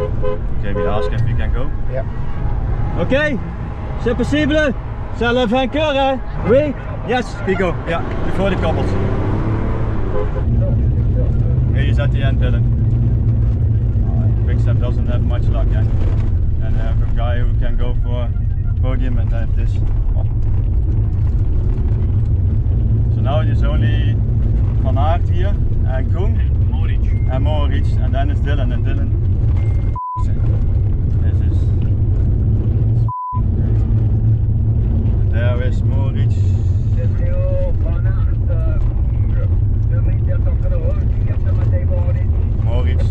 Okay, we ask if we can go. Yeah. Ok, c'est possible C'est le vainqueur, hein Oui Yes, we go. Yeah, before the couples. He's at the end, Dylan. Quickstep doesn't have much luck, yeah. And I have a guy who can go for podium and I have this. Oh. So now it is only Van Aert here and Koen and Moritz and then it's Dylan and Dylan. This is is Moritz. Moritz.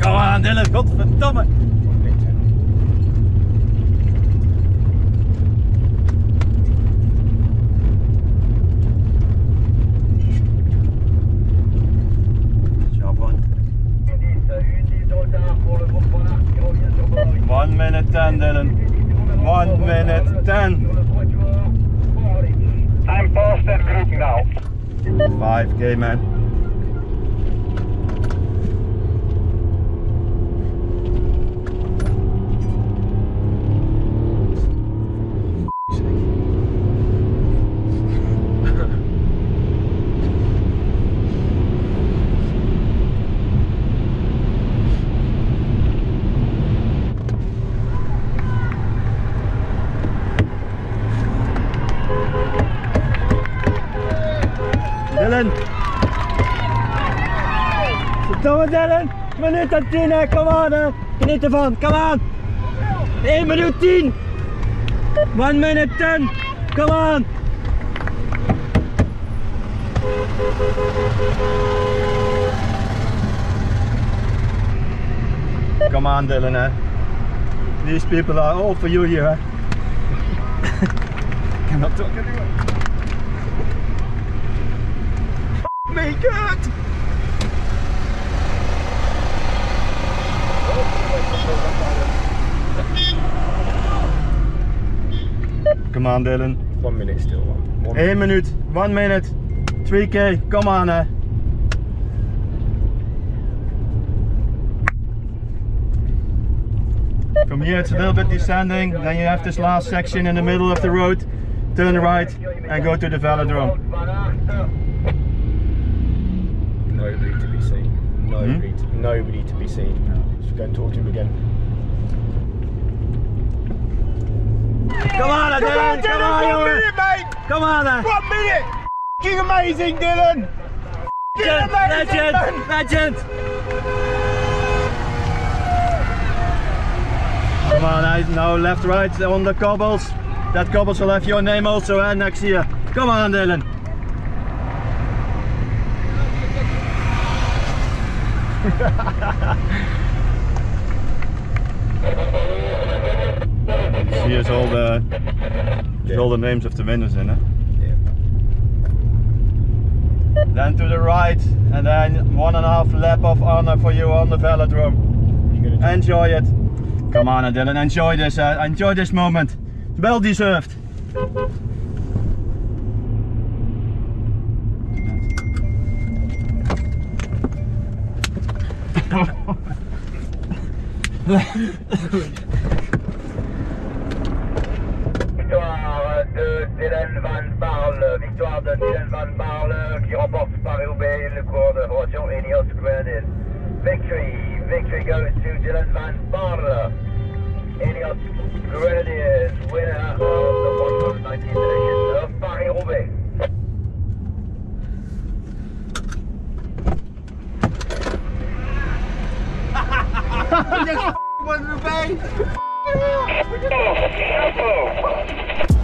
Kom aan Dylan, godverdomme! Job one. One minute ten Dylan. One minute ten. I'm past that group now. 5k man. Dylan. Verdomme Dylan, minuut en 10 hè, kom aan hè. Geniet ervan, kom aan. 1 minuut 10. 1 minute 10, kom aan. Come on Dylan eh. These people are all for you here eh. Cannot talk anymore. Make it! Come on Dylan. One minute still. One. one 1 minuut, 1 minute, 3k, come on eh. From here it's a little bit descending, then you have this last section in the middle of the road, turn right and go to the velodrome. Nobody to be seen. Nobody, Hmm? to, nobody to be seen. Just go and talk to him again. Come on, hè Dylan, kom aan jongen. mate! Kom aan hè. One minute! Fucking amazing, Dylan! Legend, legend, legend. Come on, I now left, right on the cobbles. That cobbles will have your name also eh, next year. Come on Dylan. Here's all the there's all the names of the winners in it. Then to the right, and then one and a half lap of honor for you on the velodrome. You're gonna do Enjoy it. Come on, Dylan. Enjoy this. Uh, enjoy this moment. Well deserved. Victoire de Dylan Van Baarle, victoire de Dylan Van Baarle qui remporte Paris-Roubaix le cours de formation Ineos Grenadiers. Victory, victory goes to Dylan Van Baarle. Ineos Grenadiers, winner of the 119th edition of Paris-Roubaix. One Roubaix! Oh,